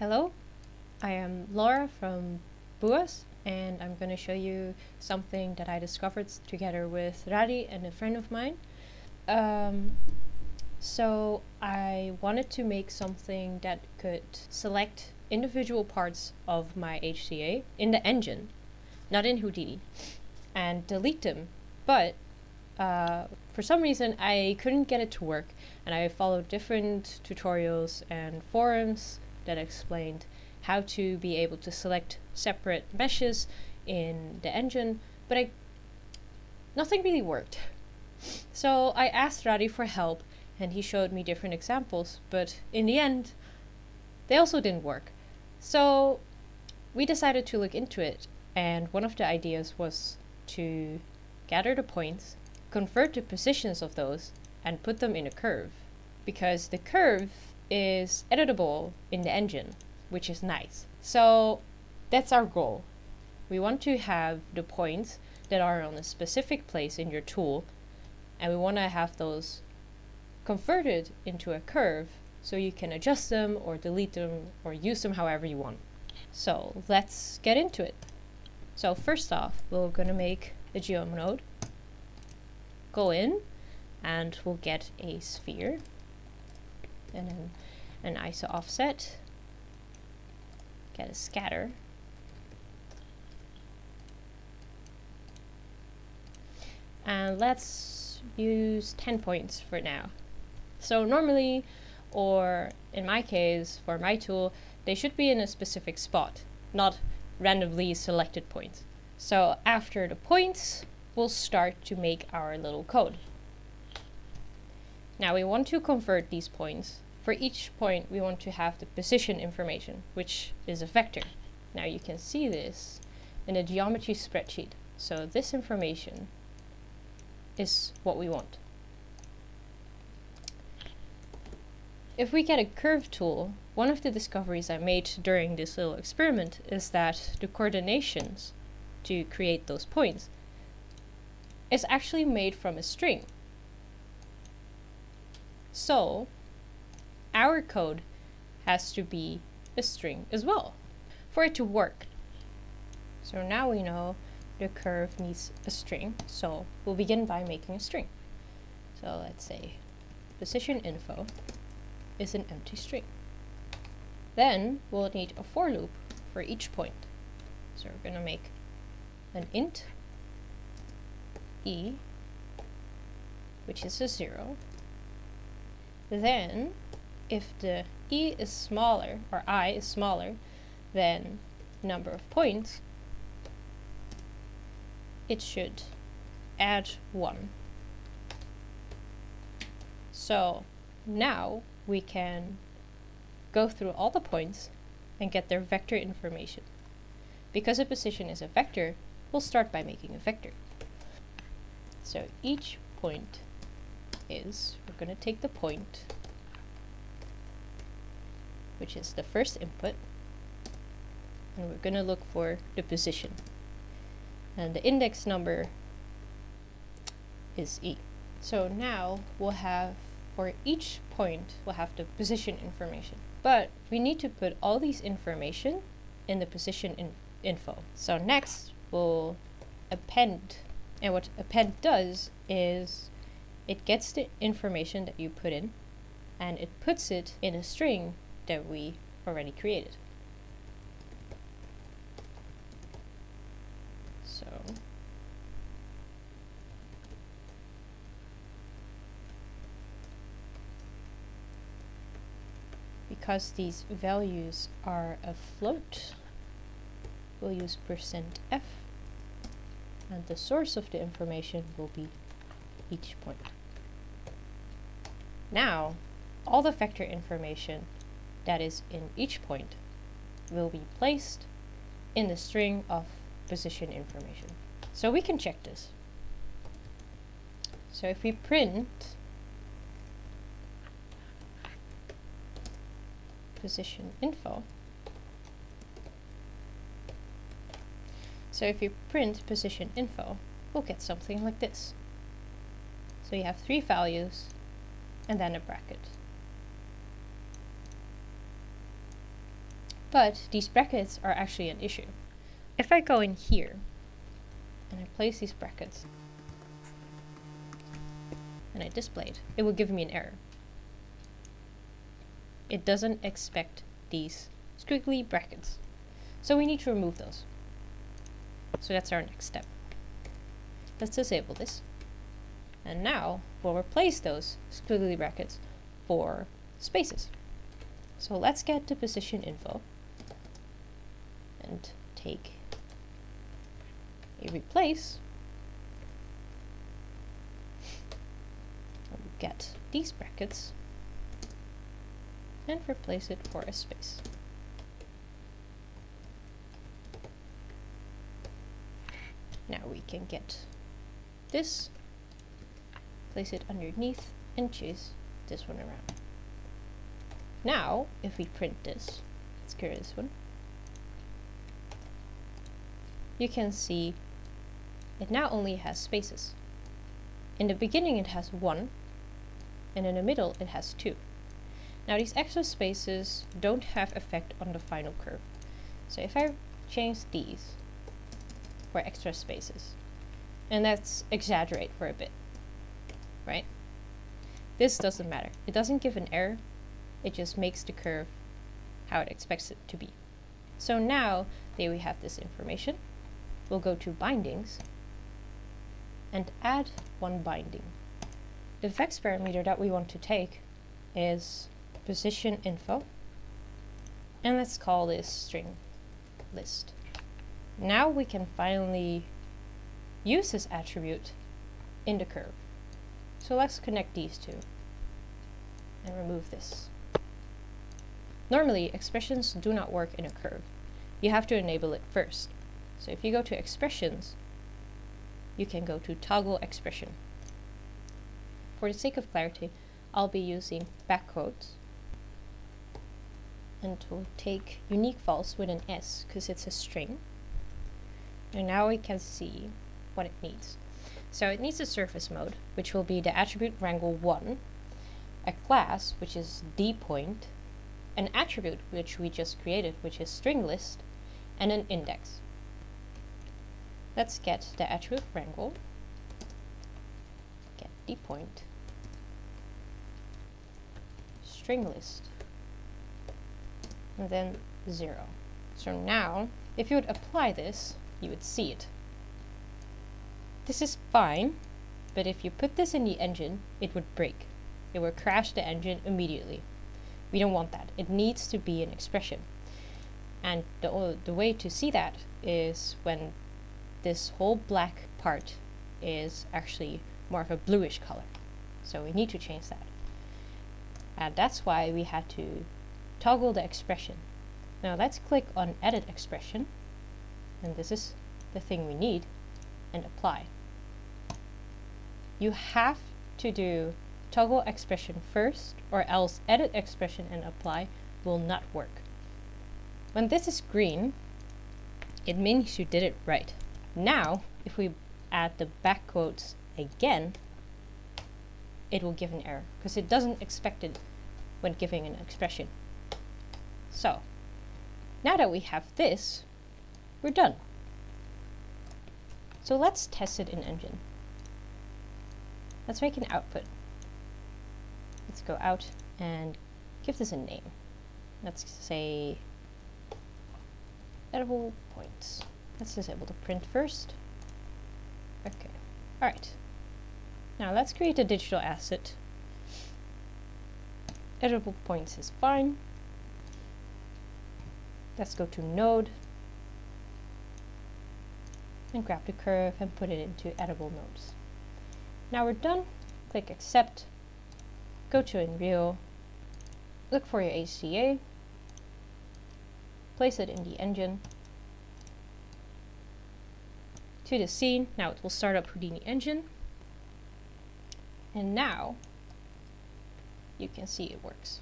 Hello, I am Laura from Buas and I'm going to show you something that I discovered together with Radi and a friend of mine. Um, so I wanted to make something that could select individual parts of my HDA in the engine, not in Houdini, and delete them. But uh, for some reason I couldn't get it to work and I followed different tutorials and forums that explained how to be able to select separate meshes in the engine, but I nothing really worked. So I asked Radi for help and he showed me different examples, but in the end, they also didn't work. So we decided to look into it, and one of the ideas was to gather the points, convert the positions of those, and put them in a curve. Because the curve is editable in the engine, which is nice. So that's our goal. We want to have the points that are on a specific place in your tool, and we want to have those converted into a curve so you can adjust them or delete them or use them however you want. So let's get into it. So first off, we're going to make a geom node, go in, and we'll get a sphere, and then an iso offset, get a scatter, and let's use 10 points for now. So normally, or in my case, for my tool, they should be in a specific spot, not randomly selected points. So after the points, we'll start to make our little code. Now we want to convert these points. For each point, we want to have the position information, which is a vector. Now you can see this in a geometry spreadsheet. So this information is what we want. If we get a curve tool, one of the discoveries I made during this little experiment is that the coordinations to create those points is actually made from a string. So our code has to be a string as well for it to work. So now we know the curve needs a string, so we'll begin by making a string. So let's say position info is an empty string. Then we'll need a for loop for each point. So we're going to make an int e, which is a zero. Then, if the e is smaller, or i is smaller than number of points, it should add 1. So now we can go through all the points and get their vector information. Because a position is a vector, we'll start by making a vector. So each point is, we're going to take the point, which is the first input, and we're going to look for the position. And the index number is e. So now we'll have, for each point, we'll have the position information. But we need to put all these information in the position in info. So next, we'll append. And what append does is it gets the information that you put in and it puts it in a string that we already created. So because these values are a float, we'll use percent %f and the source of the information will be each point. Now, all the vector information that is in each point will be placed in the string of position information. So we can check this. So if we print position info, So if you print position info, we'll get something like this. So you have three values and then a bracket. But these brackets are actually an issue. If I go in here and I place these brackets and I display it, it will give me an error. It doesn't expect these squiggly brackets. So we need to remove those. So that's our next step. Let's disable this. And now we'll replace those squiggly brackets for spaces. So let's get to position info and take a replace get these brackets and replace it for a space. Now we can get this, place it underneath and choose this one around. Now, if we print this, let's clear this one, you can see it now only has spaces. In the beginning it has one, and in the middle it has two. Now these extra spaces don't have effect on the final curve. So if I change these for extra spaces, and let's exaggerate for a bit, right? This doesn't matter. It doesn't give an error, it just makes the curve how it expects it to be. So now that we have this information, we'll go to bindings and add one binding. The vex parameter that we want to take is position info and let's call this string list. Now we can finally use this attribute in the curve. So let's connect these two and remove this. Normally, expressions do not work in a curve. You have to enable it first. So if you go to expressions, you can go to toggle expression. For the sake of clarity, I'll be using back quotes and to take uniquevals with an S because it's a string. And now we can see what it needs. So it needs a surface node, which will be the attribute wrangle 1, a class, which is dPoint, an attribute, which we just created, which is string list, and an index. Let's get the attribute wrangle, get the point, string list, and then 0. So now, if you would apply this, you would see it. This is fine, but if you put this in the engine, it would break. It would crash the engine immediately. We don't want that. It needs to be an expression. And the, the way to see that is when this whole black part is actually more of a bluish color. So we need to change that. And that's why we had to toggle the expression. Now let's click on edit expression and this is the thing we need and apply. You have to do toggle expression first or else edit expression and apply will not work. When this is green, it means you did it right. Now, if we add the back quotes again, it will give an error because it doesn't expect it when giving an expression. So, now that we have this, we're done. So let's test it in Engine. Let's make an output. Let's go out and give this a name. Let's say editable points. Let's disable the print first. Okay, alright. Now let's create a digital asset. Editable points is fine. Let's go to node and grab the curve and put it into editable nodes. Now we're done. Click accept. Go to Unreal. Look for your HDA. Place it in the engine. To the scene. Now it will start up Houdini engine. And now you can see it works.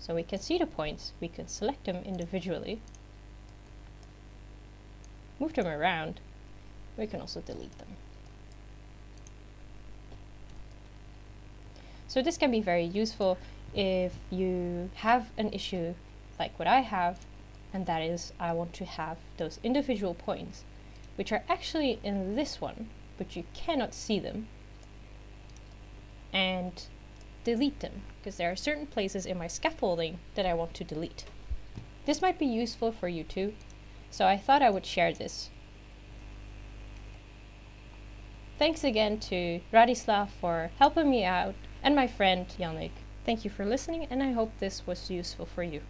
So we can see the points, we can select them individually, move them around, we can also delete them. So this can be very useful if you have an issue like what I have and that is I want to have those individual points, which are actually in this one, but you cannot see them, and delete them, because there are certain places in my scaffolding that I want to delete. This might be useful for you too, so I thought I would share this. Thanks again to Radoslav for helping me out and my friend Jannick. Thank you for listening and I hope this was useful for you.